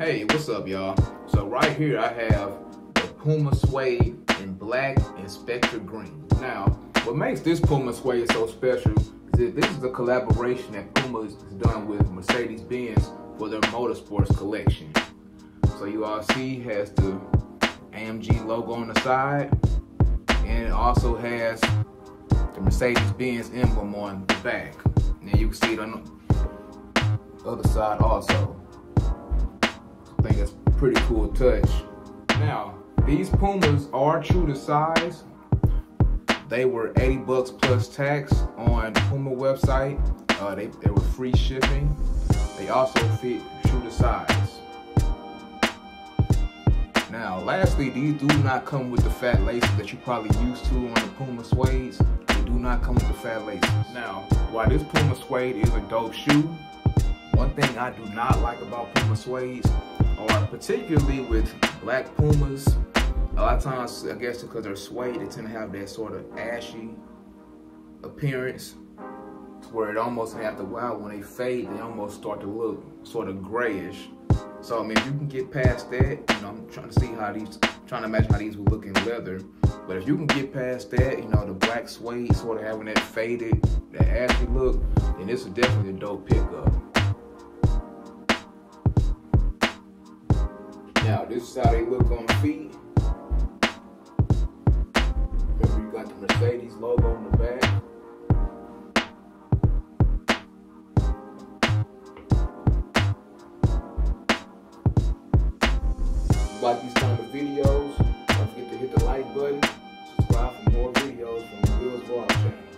Hey, what's up, y'all? So right here I have the Puma Suede in black and Spectra green. Now, what makes this Puma Suede so special is that this is a collaboration that Puma has done with Mercedes-Benz for their motorsports collection. So you all see has the AMG logo on the side, and it also has the Mercedes-Benz emblem on the back. And you can see it on the other side also. I think that's pretty cool touch. Now, these Pumas are true to size. They were 80 bucks plus tax on Puma website. Uh, they, they were free shipping. They also fit true to size. Now, lastly, these do not come with the fat laces that you're probably used to on the Puma suedes. They do not come with the fat laces. Now, while this Puma suede is a dope shoe, one thing I do not like about Puma suedes particularly with black pumas, a lot of times, I guess because they're suede, they tend to have that sort of ashy appearance where it almost after a while when they fade, they almost start to look sort of grayish. So I mean, if you can get past that, you know, I'm trying to see how these, trying to imagine how these would look in leather. But if you can get past that, you know, the black suede sort of having that faded, that ashy look, then this is definitely a dope pickup. now. This is how they look on the feet. Remember, you got the Mercedes logo on the back. Like these kind of videos, don't forget to hit the like button, subscribe for more videos from the WillWardrobe channel.